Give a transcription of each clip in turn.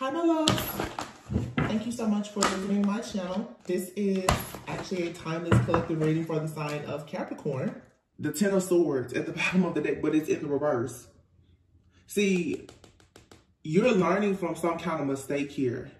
Hi, my love. Thank you so much for visiting my channel. This is actually a timeless collective reading for the sign of Capricorn. The Ten of Swords at the bottom of the deck, but it's in the reverse. See, you're learning from some kind of mistake here.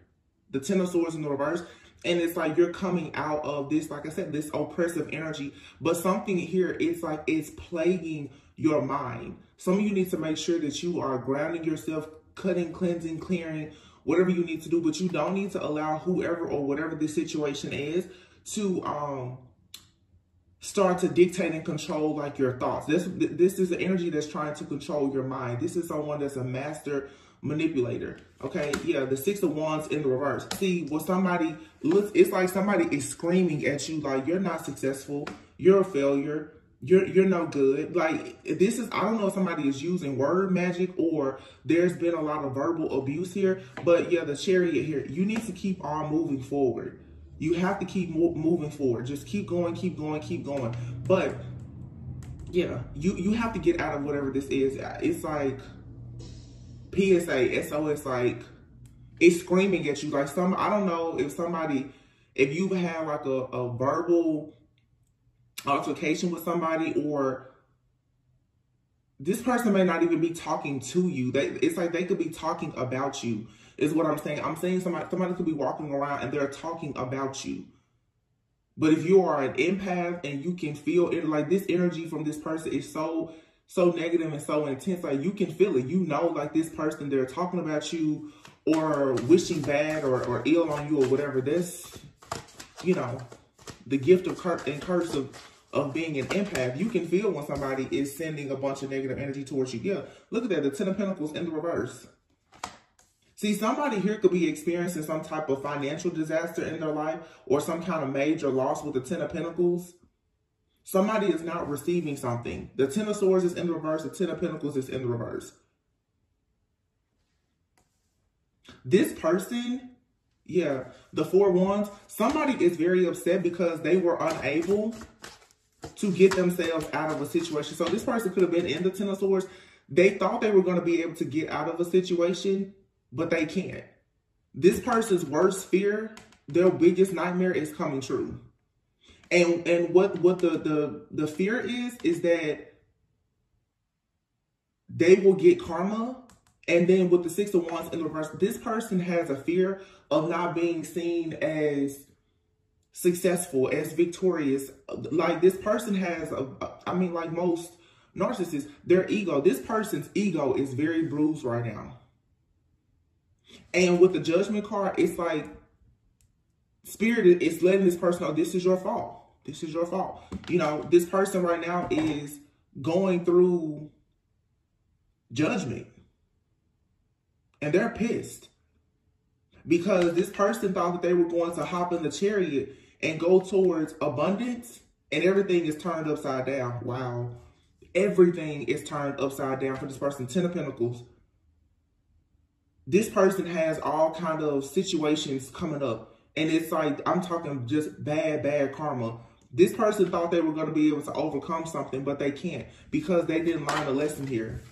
The Ten of Swords in the reverse. And it's like you're coming out of this, like I said, this oppressive energy. But something here, it's like it's plaguing your mind. Some of you need to make sure that you are grounding yourself, cutting, cleansing, clearing, whatever you need to do. But you don't need to allow whoever or whatever the situation is to um start to dictate and control like your thoughts. This this is the energy that's trying to control your mind. This is someone that's a master manipulator. Okay, yeah, the six of wands in the reverse. See, what somebody looks, it's like somebody is screaming at you like you're not successful, you're a failure, you're you're no good. Like this is I don't know if somebody is using word magic or there's been a lot of verbal abuse here, but yeah, the chariot here, you need to keep on moving forward. You have to keep mo moving forward. Just keep going, keep going, keep going. But yeah, you you have to get out of whatever this is. It's like PSA, SOS, like it's screaming at you. Like some, I don't know if somebody, if you've had like a, a verbal altercation with somebody or this person may not even be talking to you. They, it's like they could be talking about you is what I'm saying. I'm saying somebody, somebody could be walking around and they're talking about you. But if you are an empath and you can feel it, like this energy from this person is so so negative and so intense. Like you can feel it. You know, like this person, they're talking about you or wishing bad or, or ill on you or whatever. This, you know, the gift of curse and curse of, of being an empath. You can feel when somebody is sending a bunch of negative energy towards you. Yeah, look at that. The Ten of Pentacles in the reverse. See, somebody here could be experiencing some type of financial disaster in their life or some kind of major loss with the Ten of Pentacles. Somebody is not receiving something. The Ten of Swords is in the reverse. The Ten of Pentacles is in the reverse. This person, yeah, the Four Wands, somebody is very upset because they were unable to get themselves out of a situation. So this person could have been in the Ten of Swords. They thought they were going to be able to get out of a situation, but they can't. This person's worst fear, their biggest nightmare is coming true. And and what what the the the fear is is that they will get karma. And then with the six of wands in reverse, this person has a fear of not being seen as successful, as victorious. Like this person has, a, I mean, like most narcissists, their ego, this person's ego is very bruised right now. And with the judgment card, it's like spirit is letting this person know this is your fault. This is your fault. You know, this person right now is going through judgment. And they're pissed. Because this person thought that they were going to hop in the chariot and go towards abundance. And everything is turned upside down. Wow. Everything is turned upside down for this person. Ten of Pentacles. This person has all kind of situations coming up. And it's like, I'm talking just bad, bad karma this person thought they were going to be able to overcome something, but they can't because they didn't learn a lesson here.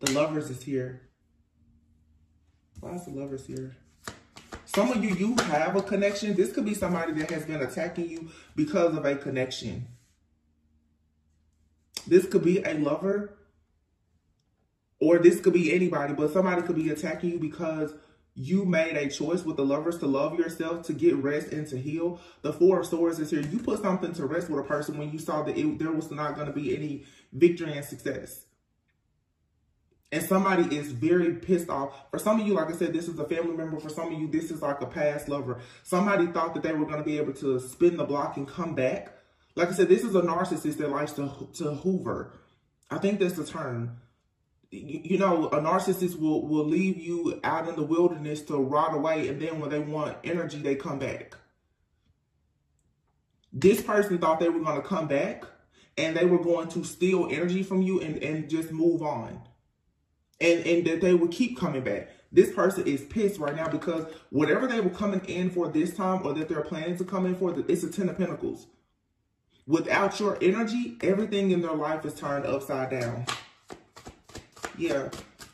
The lovers is here. Why is the lovers here? Some of you, you have a connection. This could be somebody that has been attacking you because of a connection. This could be a lover or this could be anybody, but somebody could be attacking you because you made a choice with the lovers to love yourself, to get rest and to heal. The Four of Swords is here. You put something to rest with a person when you saw that it, there was not going to be any victory and success. And somebody is very pissed off. For some of you, like I said, this is a family member. For some of you, this is like a past lover. Somebody thought that they were going to be able to spin the block and come back. Like I said, this is a narcissist that likes to, to hoover. I think that's the term you know, a narcissist will, will leave you out in the wilderness to rot away. And then when they want energy, they come back. This person thought they were going to come back and they were going to steal energy from you and, and just move on. And, and that they would keep coming back. This person is pissed right now because whatever they were coming in for this time or that they're planning to come in for, it's a Ten of Pentacles. Without your energy, everything in their life is turned upside down. Yeah.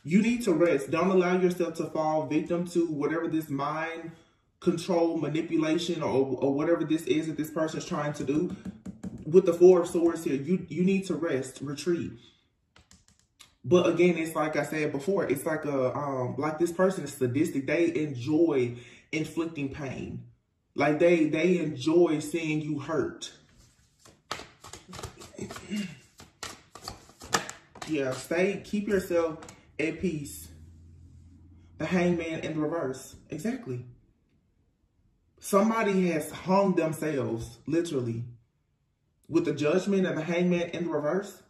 You need to rest. Don't allow yourself to fall victim to whatever this mind control, manipulation, or, or whatever this is that this person is trying to do. With the Four of Swords here, you, you need to rest, retreat. But again, it's like I said before, it's like a um like this person is sadistic. They enjoy inflicting pain. Like they they enjoy seeing you hurt. yeah, stay keep yourself at peace. The hangman in the reverse. Exactly. Somebody has hung themselves, literally, with the judgment and the hangman in the reverse.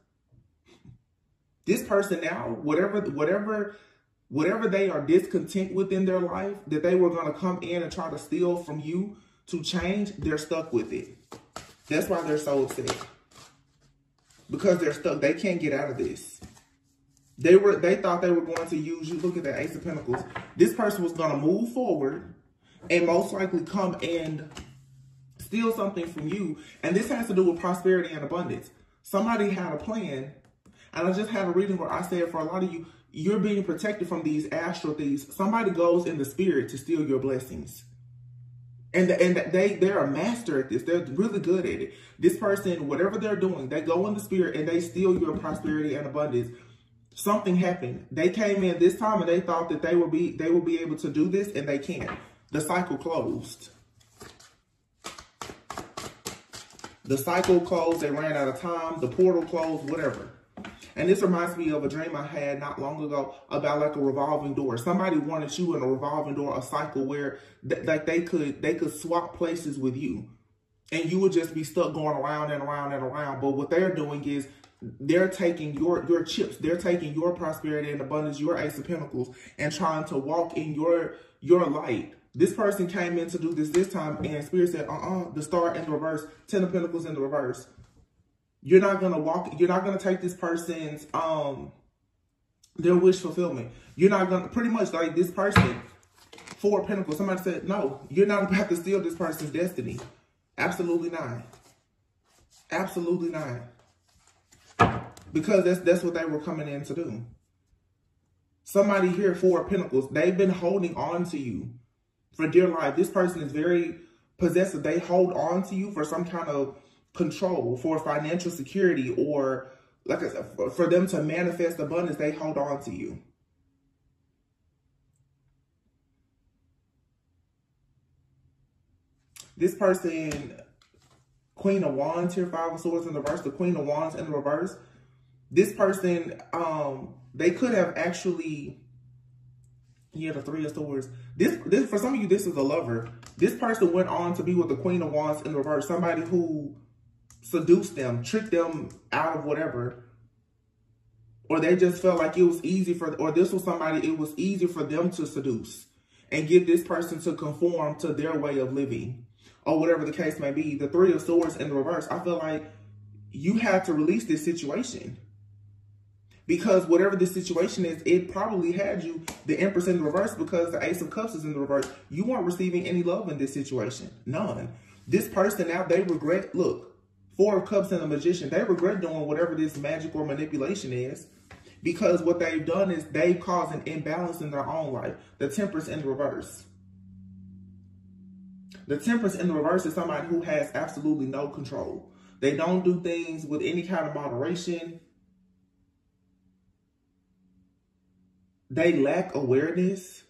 This person now, whatever, whatever, whatever they are discontent with in their life, that they were going to come in and try to steal from you to change, they're stuck with it. That's why they're so upset. Because they're stuck. They can't get out of this. They were they thought they were going to use you. Look at that Ace of Pentacles. This person was going to move forward and most likely come and steal something from you. And this has to do with prosperity and abundance. Somebody had a plan. And I just had a reading where I said for a lot of you, you're being protected from these astral thieves. Somebody goes in the spirit to steal your blessings. And, the, and they, they're a master at this. They're really good at it. This person, whatever they're doing, they go in the spirit and they steal your prosperity and abundance something happened. They came in this time and they thought that they would be they would be able to do this and they can't. The cycle closed. The cycle closed, they ran out of time, the portal closed, whatever. And this reminds me of a dream I had not long ago about like a revolving door. Somebody wanted you in a revolving door, a cycle where th like they could they could swap places with you. And you would just be stuck going around and around and around. But what they're doing is they're taking your your chips, they're taking your prosperity and abundance, your ace of pentacles, and trying to walk in your your light. This person came in to do this this time, and Spirit said, uh-uh, the star in the reverse, ten of pentacles in the reverse. You're not gonna walk, you're not gonna take this person's um their wish fulfillment. You're not gonna pretty much like this person, four pentacles. Somebody said, no, you're not about to steal this person's destiny. Absolutely not. Absolutely not because that's that's what they were coming in to do. Somebody here, Four Pentacles, they've been holding on to you for dear life. This person is very possessive. They hold on to you for some kind of control, for financial security, or like I said, for them to manifest abundance, they hold on to you. This person, Queen of Wands here, Five of Swords in the reverse, the Queen of Wands in the reverse, this person, um, they could have actually, yeah, the three of swords. This, this, for some of you, this is a lover. This person went on to be with the queen of wands in reverse. Somebody who seduced them, trick them out of whatever. Or they just felt like it was easy for, or this was somebody, it was easy for them to seduce and get this person to conform to their way of living or whatever the case may be. The three of swords in the reverse, I feel like you have to release this situation because whatever the situation is, it probably had you the Empress in the reverse because the Ace of Cups is in the reverse. You weren't receiving any love in this situation. None. This person now, they regret, look, Four of Cups and the Magician, they regret doing whatever this magic or manipulation is because what they've done is they've caused an imbalance in their own life. The Temperance in the reverse. The Temperance in the reverse is somebody who has absolutely no control. They don't do things with any kind of moderation. they lack awareness.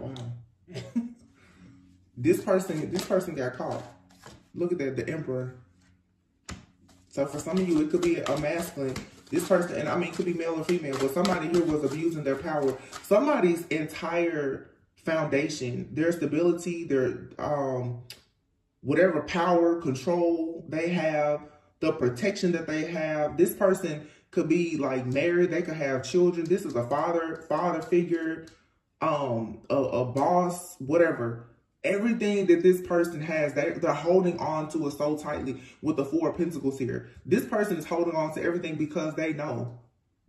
Wow. This person, this person got caught. Look at that, the emperor. So for some of you, it could be a masculine. This person, and I mean, it could be male or female, but somebody here was abusing their power. Somebody's entire foundation, their stability, their um, whatever power, control they have, the protection that they have. This person could be like married. They could have children. This is a father, father figure, um, a, a boss, whatever. Everything that this person has, they, they're holding on to it so tightly with the Four of Pentacles here. This person is holding on to everything because they know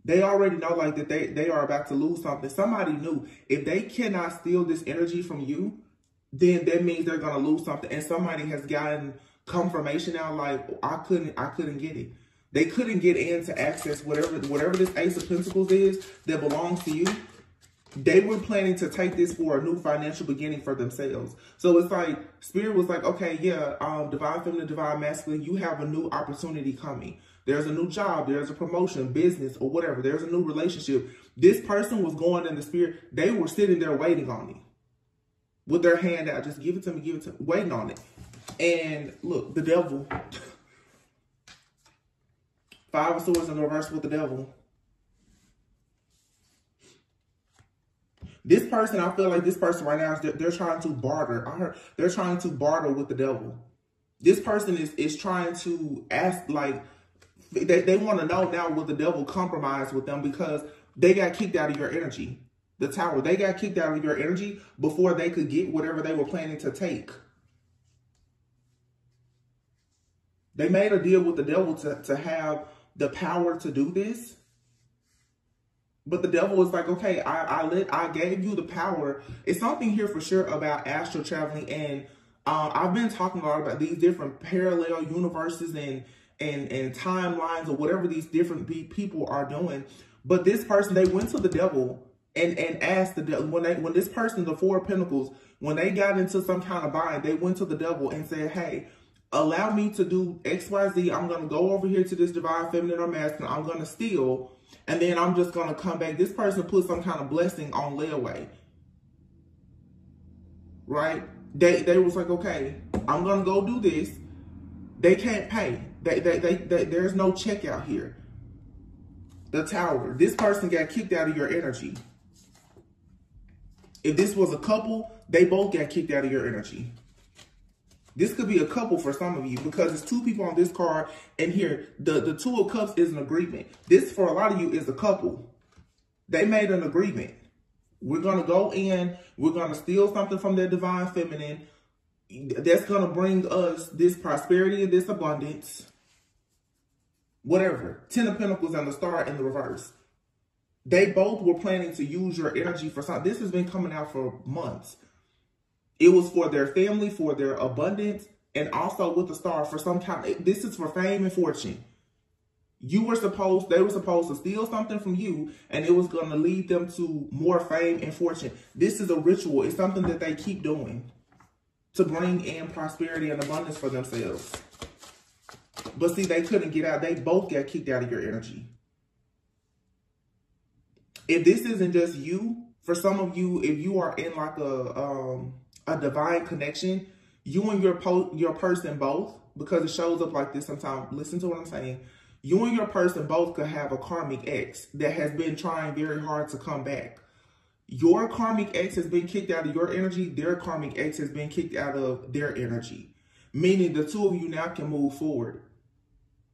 they already know like that they, they are about to lose something. Somebody knew if they cannot steal this energy from you, then that means they're gonna lose something. And somebody has gotten confirmation now, like I couldn't, I couldn't get it. They couldn't get in to access whatever whatever this Ace of Pentacles is that belongs to you. They were planning to take this for a new financial beginning for themselves. So it's like Spirit was like, okay, yeah, um, divine feminine, divine masculine, you have a new opportunity coming. There's a new job, there's a promotion, business, or whatever. There's a new relationship. This person was going in the spirit. They were sitting there waiting on me with their hand out. Just give it to me, give it to me, waiting on it. And look, the devil. Five of Swords in reverse with the devil. This person, I feel like this person right now, they're, they're trying to barter. I heard they're trying to barter with the devil. This person is is trying to ask, like, they, they want to know now will the devil compromise with them because they got kicked out of your energy. The tower, they got kicked out of your energy before they could get whatever they were planning to take. They made a deal with the devil to, to have the power to do this. But the devil was like, okay, I I, let, I gave you the power. It's something here for sure about astral traveling. And um, I've been talking a lot about these different parallel universes and, and, and timelines or whatever these different people are doing. But this person, they went to the devil and, and asked the devil, when, they, when this person, the Four Pentacles, when they got into some kind of bind, they went to the devil and said, hey, allow me to do X, Y, Z. I'm going to go over here to this divine feminine or masculine. I'm going to steal. And then I'm just going to come back. This person put some kind of blessing on layaway. Right? They, they was like, okay, I'm going to go do this. They can't pay. They, they, they, they, there's no checkout here. The tower. This person got kicked out of your energy. If this was a couple, they both got kicked out of your energy. This could be a couple for some of you because it's two people on this card. And here, the, the two of cups is an agreement. This, for a lot of you, is a couple. They made an agreement. We're going to go in. We're going to steal something from their divine feminine. That's going to bring us this prosperity and this abundance. Whatever. Ten of Pentacles and the star in the reverse. They both were planning to use your energy for something. This has been coming out for months. It was for their family, for their abundance, and also with the star for some kind. This is for fame and fortune. You were supposed, they were supposed to steal something from you, and it was going to lead them to more fame and fortune. This is a ritual. It's something that they keep doing to bring in prosperity and abundance for themselves. But see, they couldn't get out. They both got kicked out of your energy. If this isn't just you, for some of you, if you are in like a um, a divine connection, you and your po your person both, because it shows up like this sometimes. Listen to what I'm saying. You and your person both could have a karmic ex that has been trying very hard to come back. Your karmic ex has been kicked out of your energy. Their karmic ex has been kicked out of their energy. Meaning the two of you now can move forward.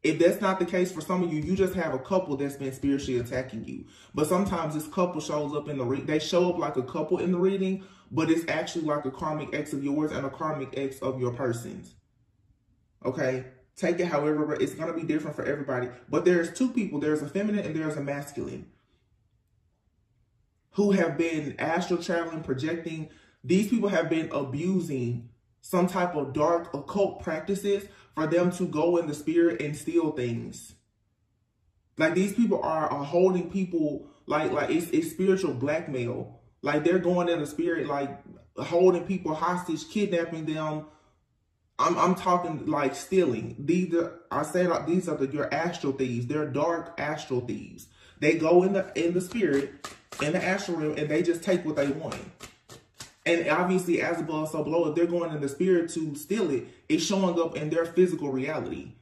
If that's not the case for some of you, you just have a couple that's been spiritually attacking you. But sometimes this couple shows up in the they show up like a couple in the reading, but it's actually like a karmic ex of yours and a karmic ex of your person's. Okay? Take it however, but it's going to be different for everybody. But there's two people. There's a feminine and there's a masculine who have been astral traveling, projecting. These people have been abusing some type of dark occult practices for them to go in the spirit and steal things. Like these people are, are holding people like like it's, it's spiritual blackmail like they're going in the spirit, like holding people hostage, kidnapping them. I'm I'm talking like stealing. These are I say like these are the, your astral thieves. They're dark astral thieves. They go in the in the spirit, in the astral realm, and they just take what they want. And obviously, as above, so below, if they're going in the spirit to steal it, it's showing up in their physical reality.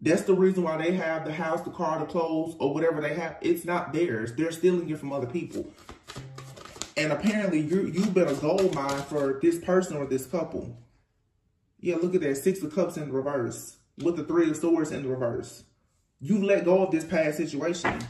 That's the reason why they have the house, the car, the clothes, or whatever they have. It's not theirs. They're stealing it from other people. And apparently you you've been a gold mine for this person or this couple. Yeah, look at that. Six of Cups in reverse. With the Three of Swords in reverse. You let go of this past situation.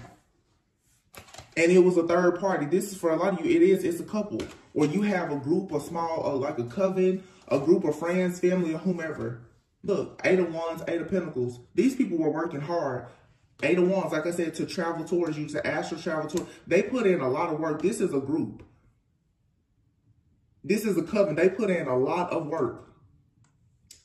And it was a third party. This is for a lot of you, it is, it's a couple. Or you have a group, a small, uh, like a coven, a group of friends, family, or whomever. Look, Eight of Wands, Eight of Pentacles. These people were working hard. Eight of Wands, like I said, to travel towards you, to astral travel towards. They put in a lot of work. This is a group. This is a covenant. They put in a lot of work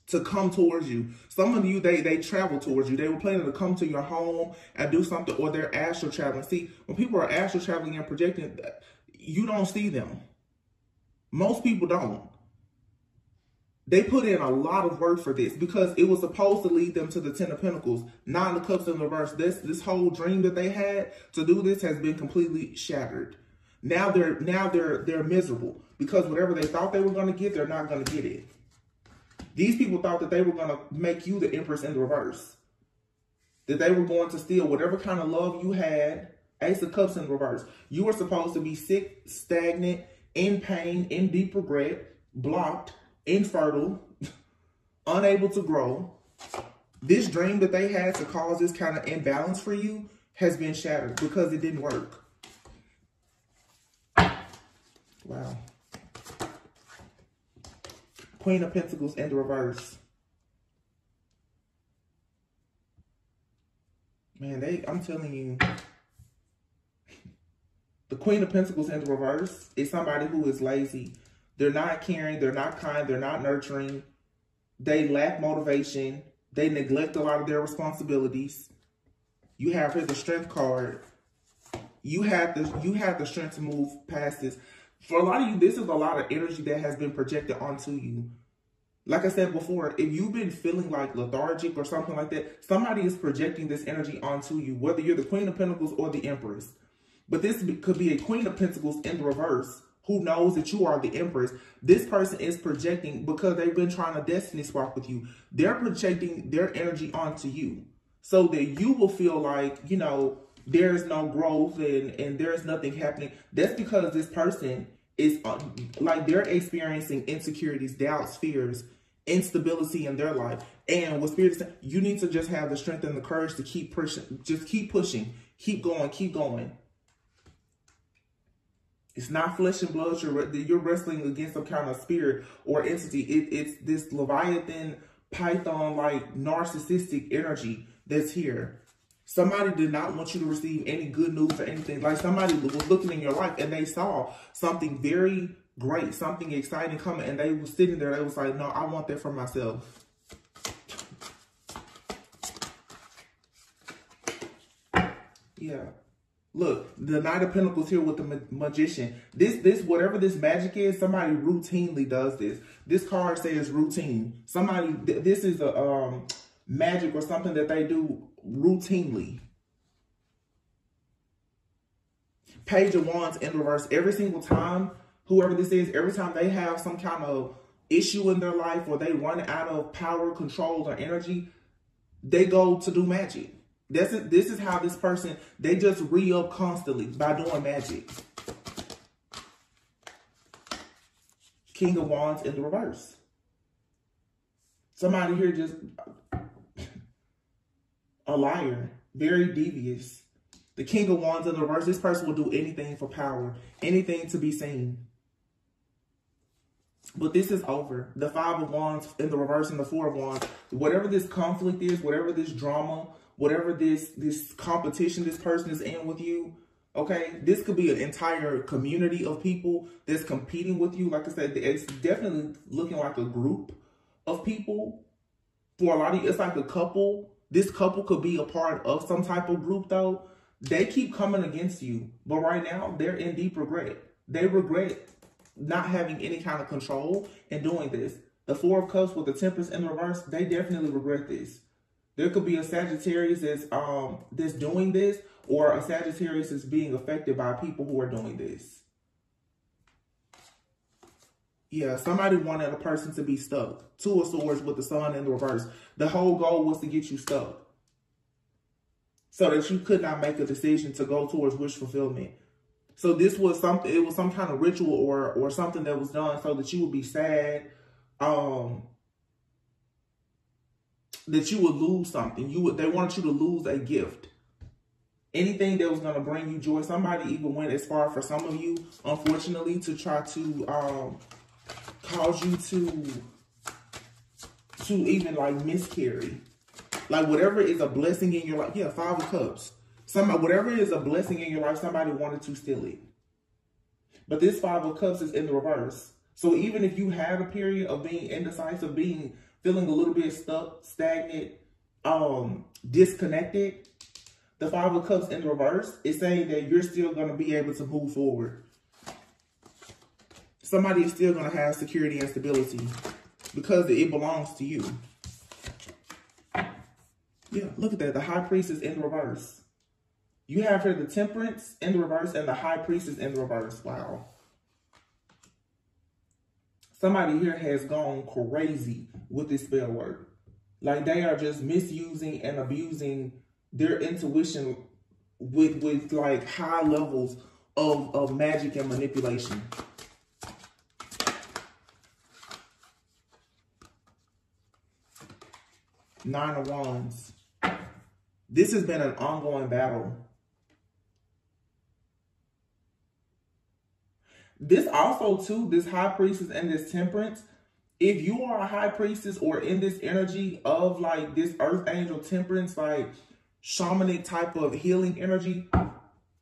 to come towards you. Some of you, they they travel towards you. They were planning to come to your home and do something, or they're astral traveling. See, when people are astral traveling and projecting, you don't see them. Most people don't. They put in a lot of work for this because it was supposed to lead them to the Ten of Pentacles, Nine of Cups in reverse. This this whole dream that they had to do this has been completely shattered. Now they're now they're they're miserable because whatever they thought they were going to get, they're not going to get it. These people thought that they were going to make you the Empress in the reverse. That they were going to steal whatever kind of love you had. Ace of Cups in reverse. You were supposed to be sick, stagnant, in pain, in deep regret, blocked, infertile, unable to grow. This dream that they had to cause this kind of imbalance for you has been shattered because it didn't work. Wow. Queen of Pentacles in the reverse. Man, they I'm telling you, the Queen of Pentacles in the reverse is somebody who is lazy. They're not caring, they're not kind, they're not nurturing. They lack motivation. They neglect a lot of their responsibilities. You have here the strength card. You have the you have the strength to move past this for a lot of you, this is a lot of energy that has been projected onto you. Like I said before, if you've been feeling like lethargic or something like that, somebody is projecting this energy onto you, whether you're the Queen of Pentacles or the Empress. But this could be a Queen of Pentacles in the reverse who knows that you are the Empress. This person is projecting because they've been trying to destiny swap with you. They're projecting their energy onto you so that you will feel like, you know, there's no growth and, and there's nothing happening. That's because this person is uh, like they're experiencing insecurities, doubts, fears, instability in their life. And what spirit is saying, you need to just have the strength and the courage to keep pushing, just keep pushing, keep going, keep going. It's not flesh and blood. You're, you're wrestling against some kind of spirit or entity. It, it's this Leviathan, Python-like narcissistic energy that's here. Somebody did not want you to receive any good news or anything. Like somebody was looking in your life and they saw something very great, something exciting coming. And they were sitting there. They was like, no, I want that for myself. Yeah. Look, the Knight of Pentacles here with the ma Magician. This, this, whatever this magic is, somebody routinely does this. This card says routine. Somebody, th this is a um, magic or something that they do routinely. Page of Wands in reverse every single time, whoever this is, every time they have some kind of issue in their life or they run out of power, control, or energy, they go to do magic. This is, this is how this person, they just re-up constantly by doing magic. King of Wands in the reverse. Somebody here just a liar, very devious. The king of wands in the reverse, this person will do anything for power, anything to be seen. But this is over. The five of wands in the reverse and the four of wands, whatever this conflict is, whatever this drama, whatever this, this competition this person is in with you, okay? This could be an entire community of people that's competing with you. Like I said, it's definitely looking like a group of people. For a lot of you, it's like a couple this couple could be a part of some type of group though, they keep coming against you. But right now, they're in deep regret. They regret not having any kind of control and doing this. The Four of Cups with the Temperance in reverse, they definitely regret this. There could be a Sagittarius that's um that's doing this, or a Sagittarius is being affected by people who are doing this. Yeah, somebody wanted a person to be stuck. Two of swords with the sun in the reverse. The whole goal was to get you stuck. So that you could not make a decision to go towards wish fulfillment. So this was something, it was some kind of ritual or or something that was done so that you would be sad. Um that you would lose something. You would they wanted you to lose a gift. Anything that was gonna bring you joy. Somebody even went as far for some of you, unfortunately, to try to um cause you to to even like miscarry. Like whatever is a blessing in your life. Yeah, five of cups. Somebody, whatever is a blessing in your life, somebody wanted to steal it. But this five of cups is in the reverse. So even if you had a period of being indecisive, being feeling a little bit stuck, stagnant, um, disconnected, the Five of Cups in reverse is saying that you're still going to be able to move forward. Somebody is still going to have security and stability because it belongs to you. Yeah, look at that. The High Priestess in reverse. You have here the Temperance in the reverse and the High Priestess in the reverse. Wow. Somebody here has gone crazy with this spell work. Like they are just misusing and abusing their intuition with with like high levels of, of magic and manipulation. Nine of Wands. This has been an ongoing battle. This also, too, this high priestess and this temperance, if you are a high priestess or in this energy of like this earth angel temperance, like shamanic type of healing energy,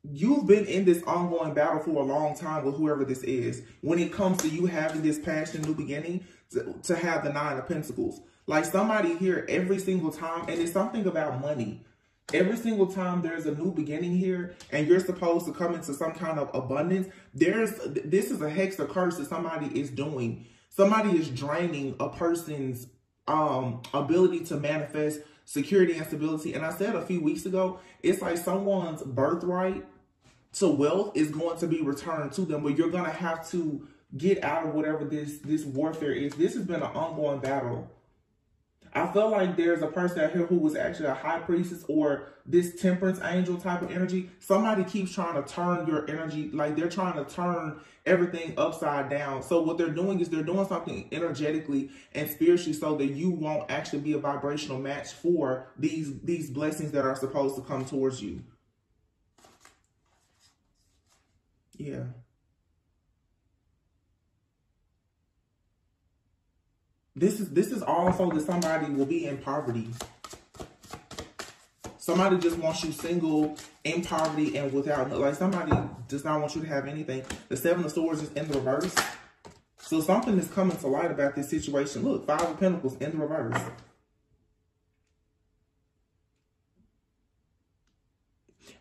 you've been in this ongoing battle for a long time with whoever this is. When it comes to you having this passion, new beginning, to, to have the nine of pentacles. Like somebody here every single time, and it's something about money. Every single time there's a new beginning here and you're supposed to come into some kind of abundance, there's this is a hex or curse that somebody is doing. Somebody is draining a person's um ability to manifest security and stability. And I said a few weeks ago, it's like someone's birthright to wealth is going to be returned to them, but you're going to have to get out of whatever this, this warfare is. This has been an ongoing battle. I feel like there's a person out here who was actually a high priestess or this temperance angel type of energy. Somebody keeps trying to turn your energy, like they're trying to turn everything upside down. So what they're doing is they're doing something energetically and spiritually so that you won't actually be a vibrational match for these, these blessings that are supposed to come towards you. Yeah. This is this is also that somebody will be in poverty. Somebody just wants you single, in poverty, and without, like somebody does not want you to have anything. The Seven of Swords is in the reverse. So something is coming to light about this situation. Look, Five of Pentacles in the reverse.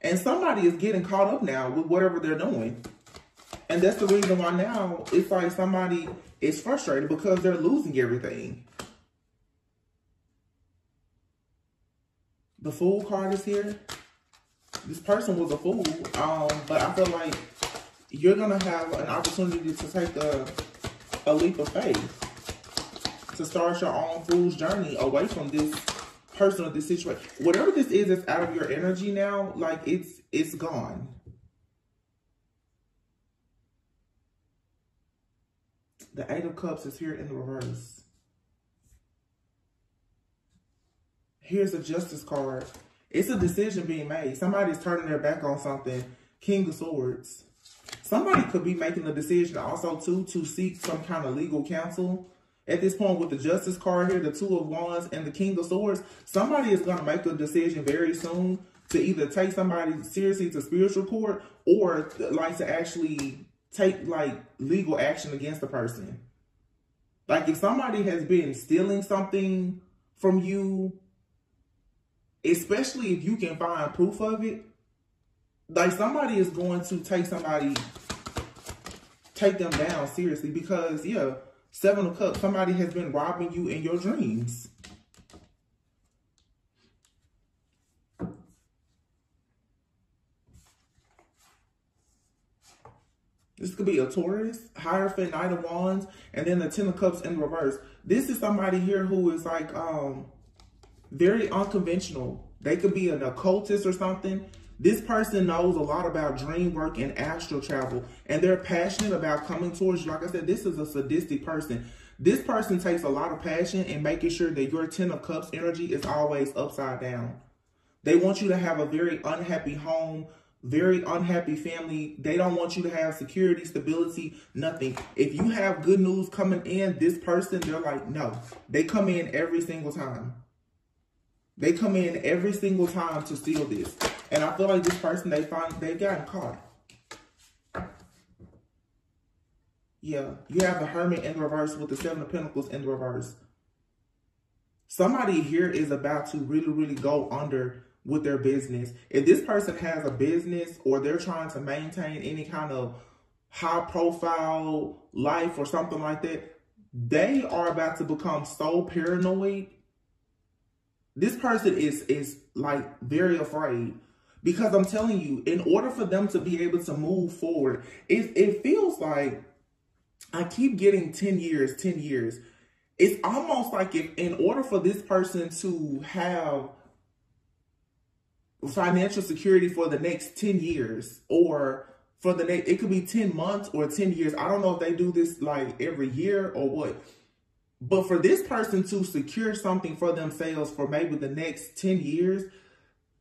And somebody is getting caught up now with whatever they're doing. And that's the reason why now it's like somebody is frustrated because they're losing everything. The Fool card is here. This person was a fool, um, but I feel like you're going to have an opportunity to take a, a leap of faith to start your own fool's journey away from this person or this situation. Whatever this is that's out of your energy now, like it's it's gone. The Eight of Cups is here in the reverse. Here's a Justice card. It's a decision being made. Somebody's turning their back on something. King of Swords. Somebody could be making a decision also, too, to seek some kind of legal counsel. At this point, with the Justice card here, the Two of Wands, and the King of Swords, somebody is going to make a decision very soon to either take somebody seriously to spiritual court or like to actually take like legal action against the person. Like if somebody has been stealing something from you, especially if you can find proof of it, like somebody is going to take somebody, take them down seriously because yeah, seven of cups, somebody has been robbing you in your dreams. This could be a Taurus, Hierophant, Knight of Wands, and then the Ten of Cups in reverse. This is somebody here who is like um very unconventional. They could be an occultist or something. This person knows a lot about dream work and astral travel, and they're passionate about coming towards you. Like I said, this is a sadistic person. This person takes a lot of passion in making sure that your Ten of Cups energy is always upside down. They want you to have a very unhappy home, very unhappy family. They don't want you to have security, stability, nothing. If you have good news coming in, this person, they're like, no. They come in every single time. They come in every single time to steal this. And I feel like this person, they find they've gotten caught. Yeah, you have the Hermit in the reverse with the Seven of Pentacles in the reverse. Somebody here is about to really, really go under with their business. If this person has a business or they're trying to maintain any kind of high profile life or something like that, they are about to become so paranoid. This person is is like very afraid because I'm telling you, in order for them to be able to move forward, it, it feels like I keep getting 10 years, 10 years. It's almost like if in order for this person to have financial security for the next 10 years or for the next, it could be 10 months or 10 years. I don't know if they do this like every year or what. But for this person to secure something for themselves for maybe the next 10 years,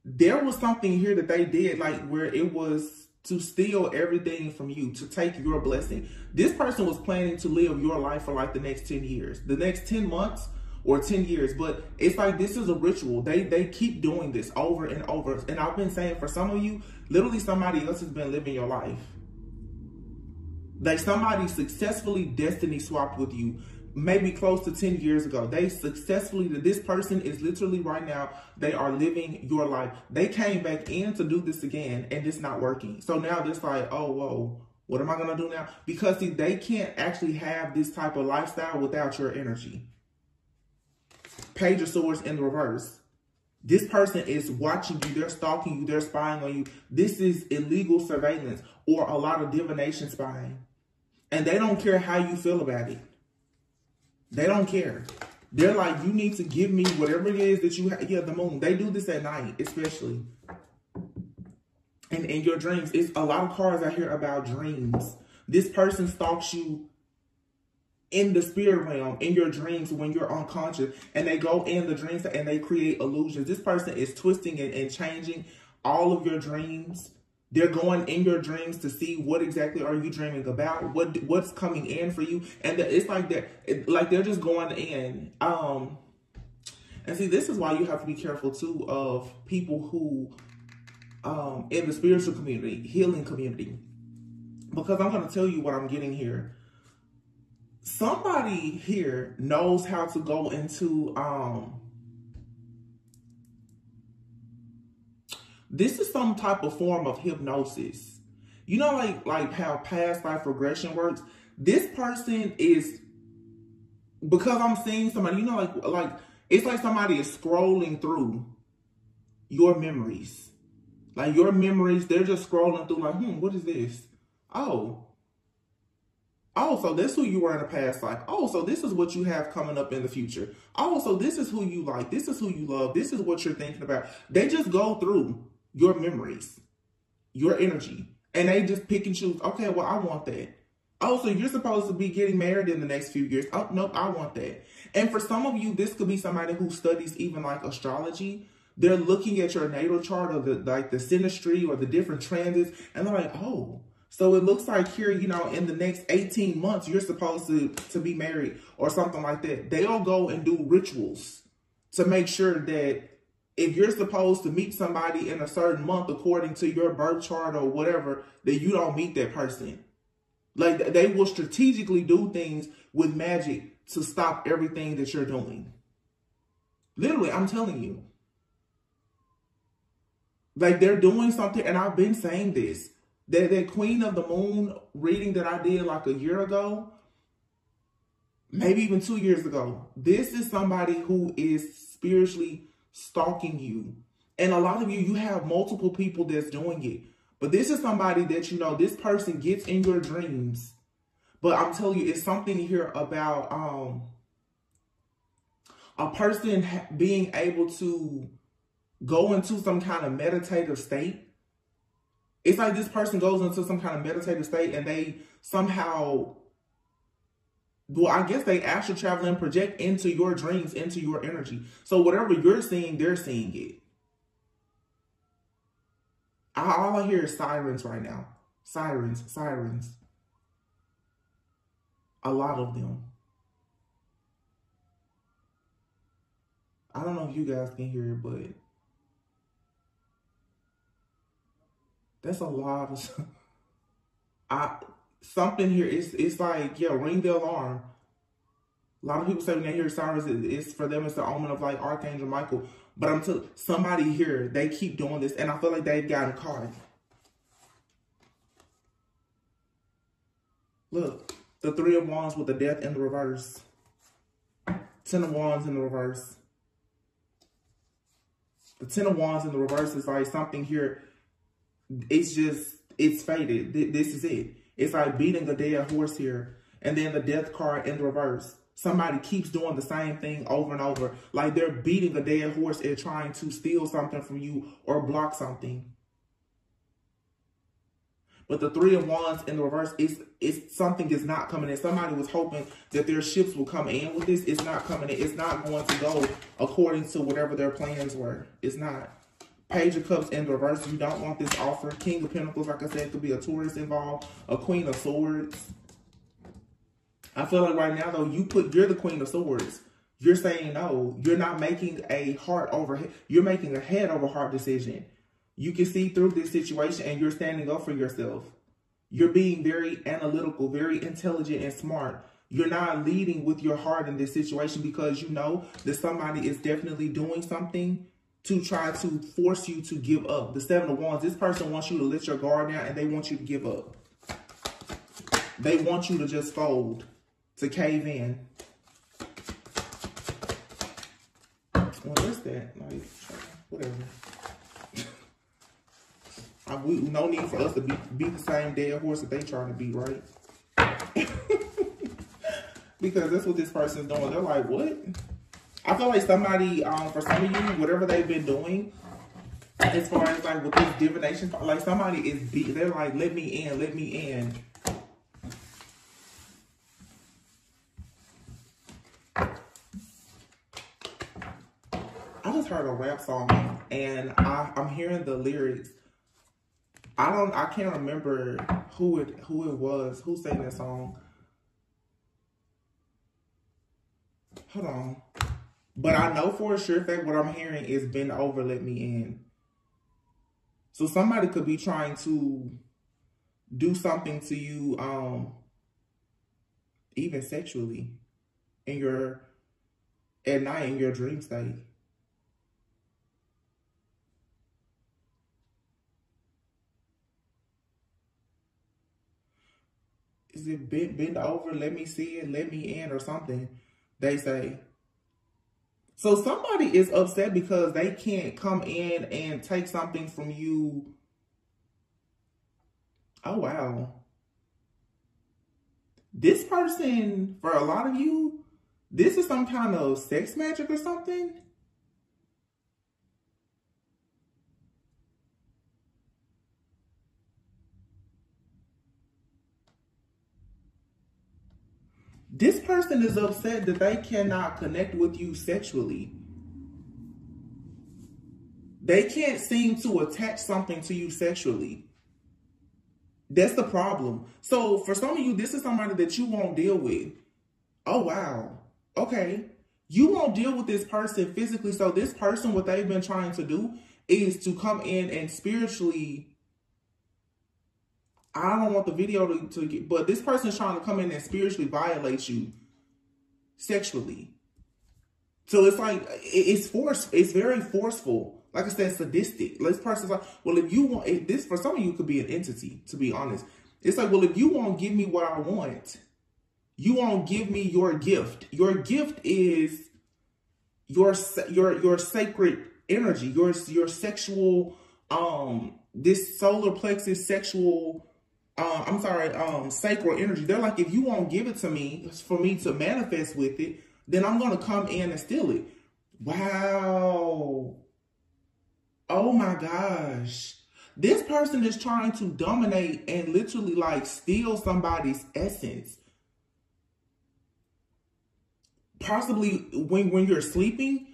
there was something here that they did like where it was to steal everything from you, to take your blessing. This person was planning to live your life for like the next 10 years, the next 10 months or 10 years. But it's like this is a ritual. They they keep doing this over and over. And I've been saying for some of you, literally somebody else has been living your life. Like somebody successfully destiny swapped with you maybe close to 10 years ago. They successfully, this person is literally right now, they are living your life. They came back in to do this again and it's not working. So now it's like, oh, whoa, what am I going to do now? Because see, they can't actually have this type of lifestyle without your energy. Page of Swords in reverse. This person is watching you, they're stalking you, they're spying on you. This is illegal surveillance or a lot of divination spying. And they don't care how you feel about it. They don't care. They're like, you need to give me whatever it is that you have. Yeah, the moon. They do this at night, especially. And in your dreams, it's a lot of cards I hear about dreams. This person stalks you in the spirit realm, in your dreams when you're unconscious, and they go in the dreams and they create illusions. This person is twisting and, and changing all of your dreams they're going in your dreams to see what exactly are you dreaming about, what what's coming in for you, and it's like that, like they're just going in. Um, and see, this is why you have to be careful too of people who, um, in the spiritual community, healing community, because I'm going to tell you what I'm getting here. Somebody here knows how to go into um This is some type of form of hypnosis. You know, like like how past life regression works. This person is because I'm seeing somebody. You know, like like it's like somebody is scrolling through your memories. Like your memories, they're just scrolling through. Like, hmm, what is this? Oh, Oh, so this who you were in the past life. Oh, so this is what you have coming up in the future. Oh, so this is who you like. This is who you love. This is what you're thinking about. They just go through your memories, your energy, and they just pick and choose. Okay, well, I want that. Oh, so you're supposed to be getting married in the next few years. Oh, nope, I want that. And for some of you, this could be somebody who studies even like astrology. They're looking at your natal chart or the like the synastry or the different transits, and they're like, oh, so it looks like here, you know, in the next 18 months, you're supposed to, to be married or something like that. They'll go and do rituals to make sure that if you're supposed to meet somebody in a certain month according to your birth chart or whatever, that you don't meet that person. Like they will strategically do things with magic to stop everything that you're doing. Literally, I'm telling you. Like they're doing something, and I've been saying this. That that Queen of the Moon reading that I did like a year ago, maybe even two years ago. This is somebody who is spiritually stalking you. And a lot of you, you have multiple people that's doing it. But this is somebody that, you know, this person gets in your dreams. But I'm telling you, it's something here about um, a person being able to go into some kind of meditative state. It's like this person goes into some kind of meditative state and they somehow well, I guess they actually travel and project into your dreams, into your energy. So whatever you're seeing, they're seeing it. I, All I hear is sirens right now. Sirens, sirens. A lot of them. I don't know if you guys can hear it, but that's a lot of I something here. It's it's like yeah, ring the alarm. A lot of people say when they hear sirens, it's for them. It's the omen of like Archangel Michael. But I'm to somebody here. They keep doing this, and I feel like they've gotten caught. Look, the three of wands with the death in the reverse. Ten of wands in the reverse. The ten of wands in the reverse is like something here. It's just, it's faded. This is it. It's like beating a dead horse here. And then the death card in the reverse. Somebody keeps doing the same thing over and over. Like they're beating a dead horse and trying to steal something from you or block something. But the three of wands in the reverse is it's something is not coming in. Somebody was hoping that their ships will come in with this. It's not coming in. It's not going to go according to whatever their plans were. It's not. Page of Cups in reverse. You don't want this offer. King of Pentacles, like I said, could be a tourist involved. A Queen of Swords. I feel like right now, though, you put, you're the Queen of Swords. You're saying no. You're not making a heart over, you're making a head over heart decision. You can see through this situation and you're standing up for yourself. You're being very analytical, very intelligent and smart. You're not leading with your heart in this situation because you know that somebody is definitely doing something to try to force you to give up. The Seven of Wands, this person wants you to let your guard down and they want you to give up. They want you to just fold, to cave in. What is that? Like, whatever. I, we, no need for us to be, be the same dead horse that they trying to be, right? because that's what this person's doing. They're like, what? I feel like somebody, um, for some of you, whatever they've been doing, as far as like with this divination, like somebody is, be they're like, let me in, let me in. I just heard a rap song and I, I'm hearing the lyrics I don't I can't remember who it who it was who sang that song. Hold on. But I know for a sure fact what I'm hearing is bend over, let me in. So somebody could be trying to do something to you, um, even sexually, in your at night in your dream state. is it bend, bend over, let me see it, let me in or something, they say. So somebody is upset because they can't come in and take something from you. Oh, wow. This person, for a lot of you, this is some kind of sex magic or something. This person is upset that they cannot connect with you sexually. They can't seem to attach something to you sexually. That's the problem. So for some of you, this is somebody that you won't deal with. Oh, wow. Okay. You won't deal with this person physically. So this person, what they've been trying to do is to come in and spiritually I don't want the video to, to get, but this person is trying to come in and spiritually violate you sexually. So it's like, it's force, it's very forceful. Like I said, sadistic. This person's like, well, if you want, if this, for some of you could be an entity, to be honest. It's like, well, if you won't give me what I want, you won't give me your gift. Your gift is your, your, your sacred energy, your, your sexual, um, this solar plexus sexual uh, I'm sorry, um, sacral energy. They're like, if you won't give it to me for me to manifest with it, then I'm going to come in and steal it. Wow. Oh my gosh. This person is trying to dominate and literally like steal somebody's essence. Possibly when, when you're sleeping.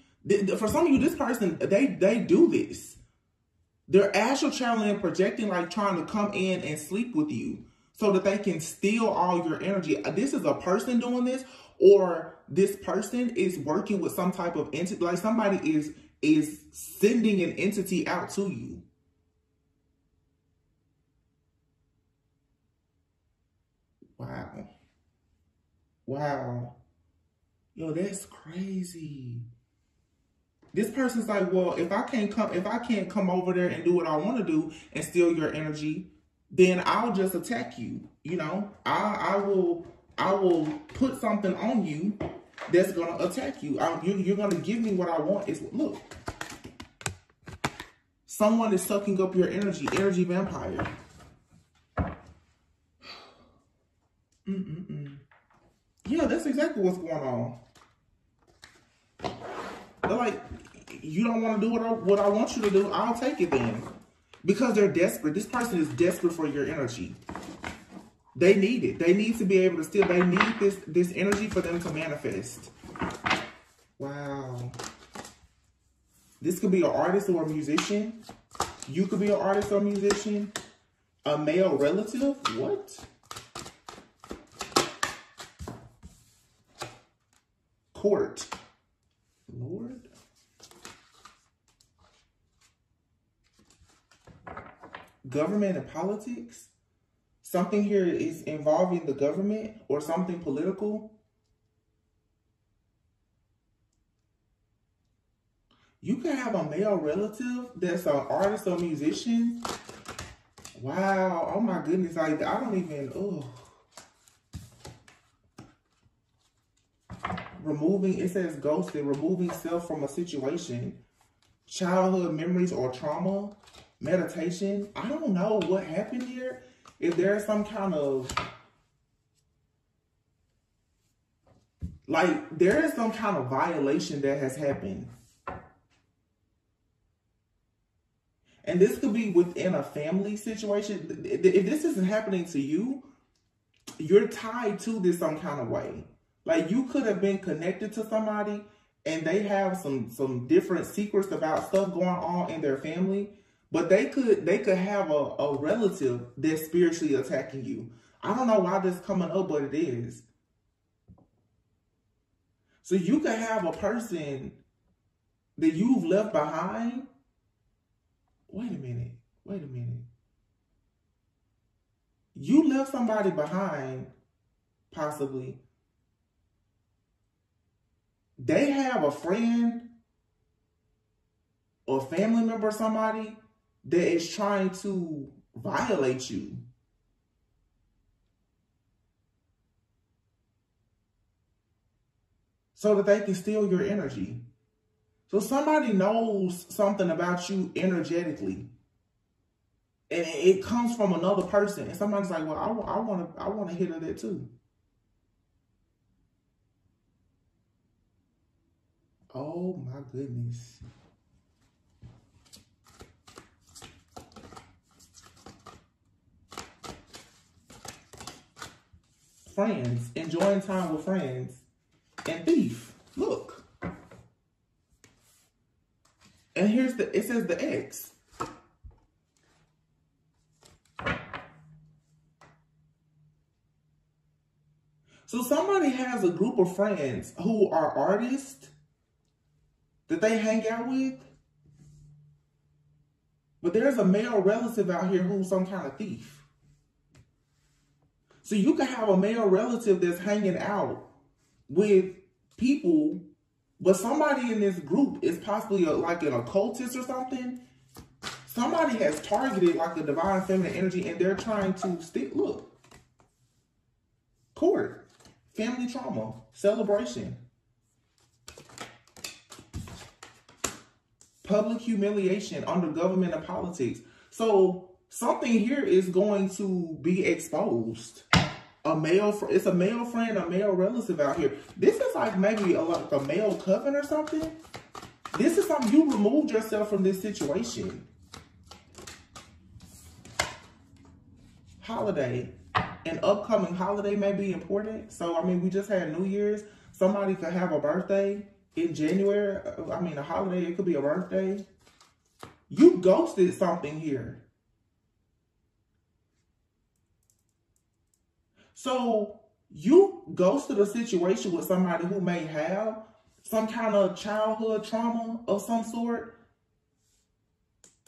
For some of you, this person, they, they do this. They're astral channeling and projecting, like trying to come in and sleep with you so that they can steal all your energy. Uh, this is a person doing this, or this person is working with some type of entity, like somebody is is sending an entity out to you. Wow. Wow. Yo, that's crazy. This person's like, well, if I can't come, if I can't come over there and do what I want to do and steal your energy, then I'll just attack you. You know, I I will I will put something on you that's gonna attack you. I, you you're gonna give me what I want. Is look, someone is sucking up your energy, energy vampire. Mm -mm -mm. Yeah, that's exactly what's going on. They're like, you don't want to do what I, what I want you to do, I'll take it then. Because they're desperate. This person is desperate for your energy. They need it. They need to be able to still, they need this, this energy for them to manifest. Wow. This could be an artist or a musician. You could be an artist or a musician. A male relative? What? Court. Lord. Government and politics. Something here is involving the government or something political. You can have a male relative that's an artist or musician. Wow. Oh my goodness. I, I don't even, oh. removing, it says ghosted, removing self from a situation, childhood memories or trauma, meditation. I don't know what happened here. If there's some kind of, like, there is some kind of violation that has happened. And this could be within a family situation. If this isn't happening to you, you're tied to this some kind of way. Like you could have been connected to somebody and they have some some different secrets about stuff going on in their family, but they could they could have a, a relative that's spiritually attacking you. I don't know why this coming up, but it is. So you could have a person that you've left behind. Wait a minute. Wait a minute. You left somebody behind, possibly, they have a friend or family member somebody that is trying to violate you. So that they can steal your energy. So somebody knows something about you energetically. And it comes from another person. And somebody's like, well, I, I want to I want to hit her that too. Oh my goodness. Friends, enjoying time with friends, and thief. Look. And here's the, it says the X. So somebody has a group of friends who are artists that they hang out with. But there's a male relative out here who's some kind of thief. So you can have a male relative that's hanging out with people, but somebody in this group is possibly a, like an occultist or something. Somebody has targeted like the divine feminine energy and they're trying to stick, look, court, family trauma, celebration. public humiliation under government and politics. So something here is going to be exposed. A male, it's a male friend, a male relative out here. This is like maybe a, like a male coven or something. This is something you removed yourself from this situation. Holiday. An upcoming holiday may be important. So, I mean, we just had New Year's. Somebody could have a birthday in January, I mean, a holiday, it could be a birthday. You ghosted something here. So you ghosted a situation with somebody who may have some kind of childhood trauma of some sort.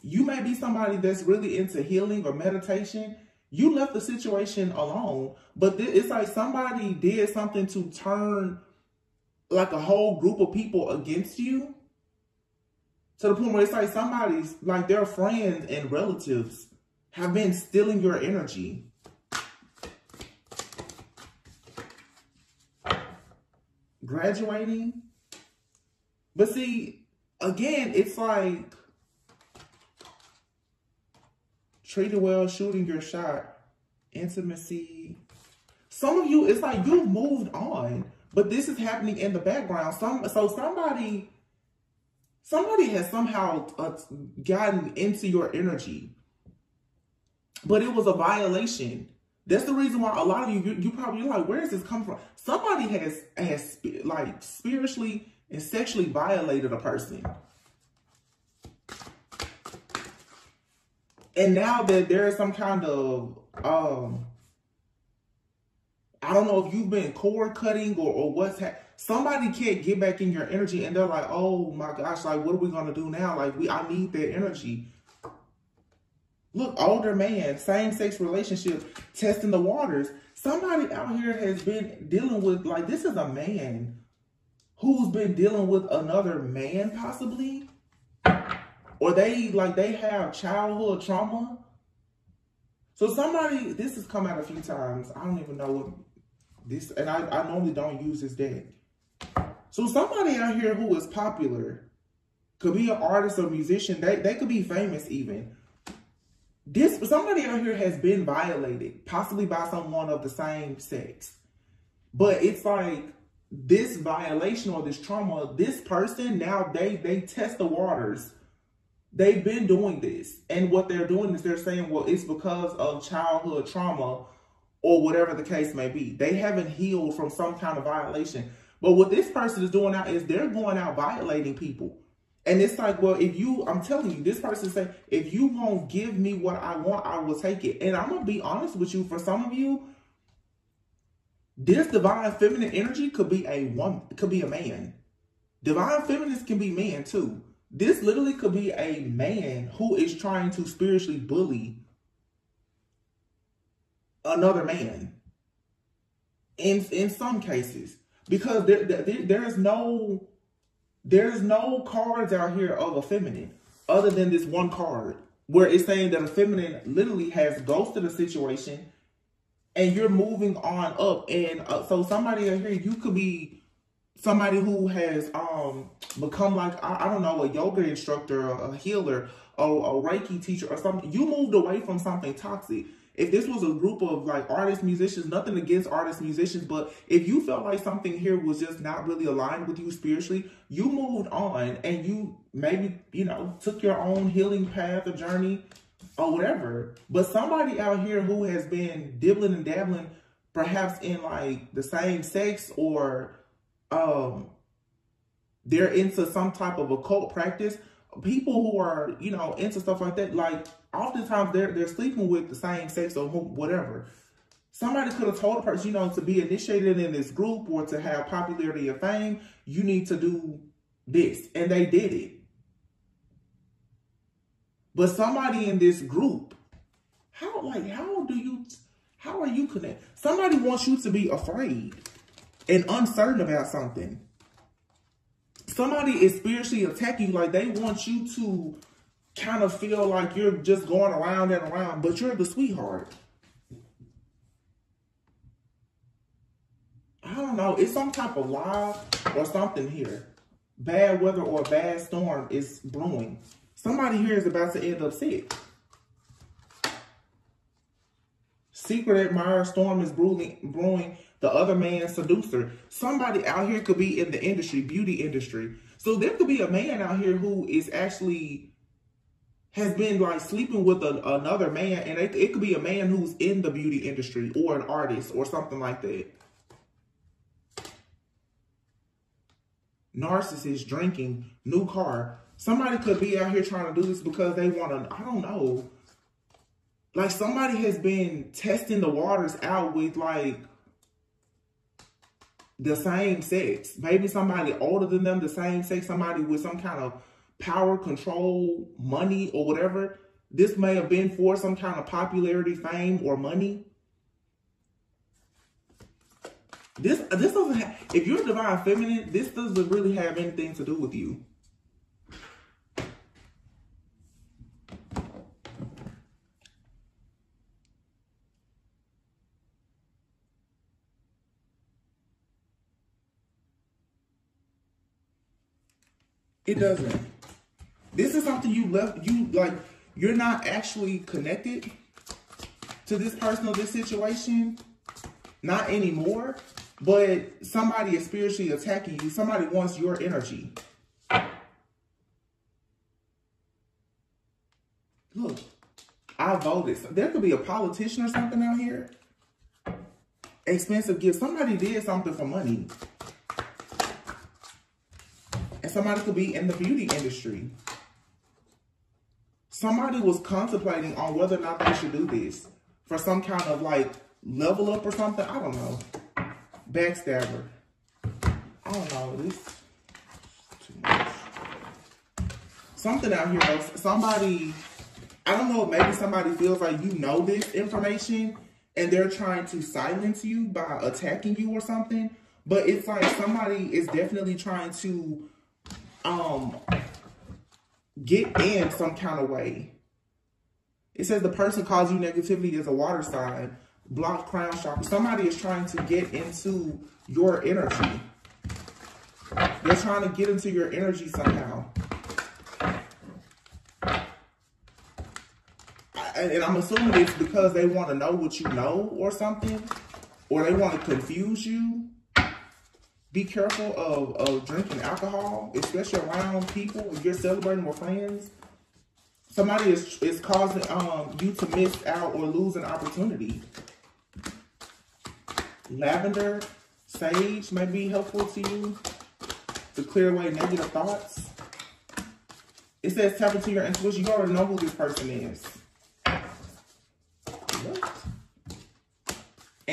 You may be somebody that's really into healing or meditation. You left the situation alone, but it's like somebody did something to turn like a whole group of people against you. To the point where it's like somebody's, like their friends and relatives have been stealing your energy. Graduating. But see, again, it's like treated well, shooting your shot, intimacy. Some of you, it's like you've moved on, but this is happening in the background. Some So somebody, somebody has somehow uh, gotten into your energy, but it was a violation. That's the reason why a lot of you, you, you probably like, where is this coming from? Somebody has, has like spiritually and sexually violated a person. and now that there is some kind of um I don't know if you've been cord cutting or, or what's ha- somebody can't get back in your energy and they're like, oh my gosh, like what are we gonna do now? Like we I need that energy. Look, older man, same sex relationship, testing the waters. Somebody out here has been dealing with like this is a man who's been dealing with another man possibly or they like they have childhood trauma. So somebody, this has come out a few times. I don't even know what this, and I, I normally don't use this deck. So somebody out here who is popular, could be an artist or musician, they, they could be famous even. This somebody out here has been violated, possibly by someone of the same sex. But it's like this violation or this trauma, this person now they they test the waters They've been doing this. And what they're doing is they're saying, well, it's because of childhood trauma or whatever the case may be. They haven't healed from some kind of violation. But what this person is doing now is they're going out violating people. And it's like, well, if you, I'm telling you, this person say, if you won't give me what I want, I will take it. And I'm to be honest with you, for some of you, this divine feminine energy could be a one, could be a man. Divine feminines can be men too. This literally could be a man who is trying to spiritually bully another man. In in some cases, because there, there, there is no there's no cards out here of a feminine other than this one card where it's saying that a feminine literally has ghosted a situation and you're moving on up. And uh, so somebody out here, you could be somebody who has um become like I, I don't know a yoga instructor, a, a healer, or a Reiki teacher, or something. You moved away from something toxic. If this was a group of like artists, musicians, nothing against artists, musicians, but if you felt like something here was just not really aligned with you spiritually, you moved on and you maybe, you know, took your own healing path or journey or whatever. But somebody out here who has been dibbling and dabbling perhaps in like the same sex or um they're into some type of occult practice, people who are, you know, into stuff like that, like oftentimes they're they're sleeping with the same sex or whatever. Somebody could have told a person, you know, to be initiated in this group or to have popularity or fame, you need to do this. And they did it. But somebody in this group, how like how do you how are you connect? Somebody wants you to be afraid and uncertain about something. Somebody is spiritually attacking you like they want you to kind of feel like you're just going around and around, but you're the sweetheart. I don't know. It's some type of lie or something here. Bad weather or bad storm is brewing. Somebody here is about to end up sick. Secret admirer storm is brewing, brewing the other man seducer. Somebody out here could be in the industry, beauty industry. So there could be a man out here who is actually has been like sleeping with a, another man and it, it could be a man who's in the beauty industry or an artist or something like that. Narcissist drinking, new car. Somebody could be out here trying to do this because they want to, I don't know. Like somebody has been testing the waters out with like the same sex. Maybe somebody older than them, the same sex, somebody with some kind of power, control, money, or whatever. this may have been for some kind of popularity, fame, or money. This this doesn't have, if you're divine feminine, this doesn't really have anything to do with you. It doesn't. This is something you left, you like, you're not actually connected to this person or this situation. Not anymore. But somebody is spiritually attacking you. Somebody wants your energy. Look, I voted. There could be a politician or something out here. Expensive gifts. Somebody did something for money. Somebody could be in the beauty industry. Somebody was contemplating on whether or not they should do this for some kind of like level up or something. I don't know. Backstabber. I don't know. This too much. Something out here. Somebody. I don't know. Maybe somebody feels like you know this information and they're trying to silence you by attacking you or something. But it's like somebody is definitely trying to um get in some kind of way. It says the person calls you negativity as a water sign, blocked crown chakra. Somebody is trying to get into your energy. They're trying to get into your energy somehow. And I'm assuming it's because they want to know what you know or something, or they want to confuse you be careful of, of drinking alcohol, especially around people if you're celebrating with friends. Somebody is, is causing um, you to miss out or lose an opportunity. Lavender, sage may be helpful to you to clear away negative thoughts. It says tap into your intuition. You already know who this person is.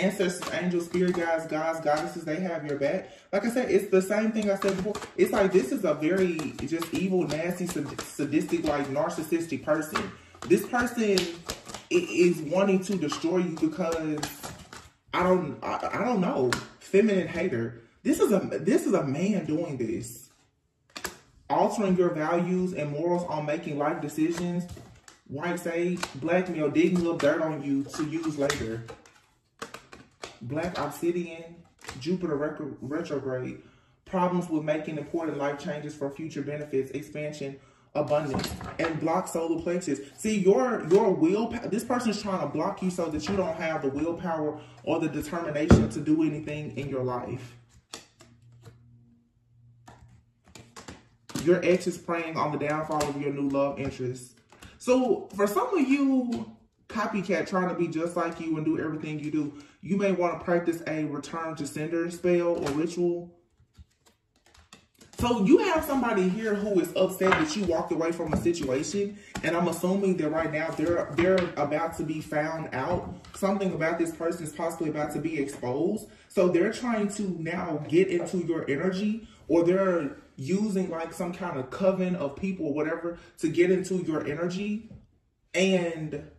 Ancestors, angels, spirit guides, gods, goddesses, they have your back. Like I said, it's the same thing I said before. It's like this is a very just evil, nasty, sadistic, like narcissistic person. This person is wanting to destroy you because I don't, I, I don't know, feminine hater. This is a this is a man doing this, altering your values and morals on making life decisions. White sage, blackmail, digging a little dirt on you to use later. Black Obsidian, Jupiter retrograde, problems with making important life changes for future benefits, expansion, abundance, and block solar plexus. See, your your will, this person is trying to block you so that you don't have the willpower or the determination to do anything in your life. Your ex is preying on the downfall of your new love interest. So for some of you copycat trying to be just like you and do everything you do, you may want to practice a return to sender spell or ritual. So you have somebody here who is upset that you walked away from a situation, and I'm assuming that right now they're they're about to be found out. Something about this person is possibly about to be exposed. So they're trying to now get into your energy, or they're using like some kind of coven of people or whatever to get into your energy. And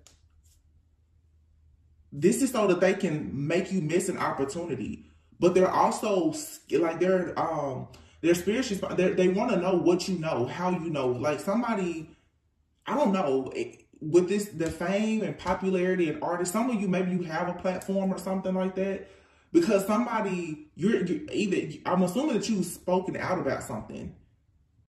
this is so that they can make you miss an opportunity. But they're also like they're um they're spiritually they they want to know what you know, how you know. Like somebody, I don't know with this the fame and popularity and artists. Some of you maybe you have a platform or something like that because somebody you're, you're either I'm assuming that you've spoken out about something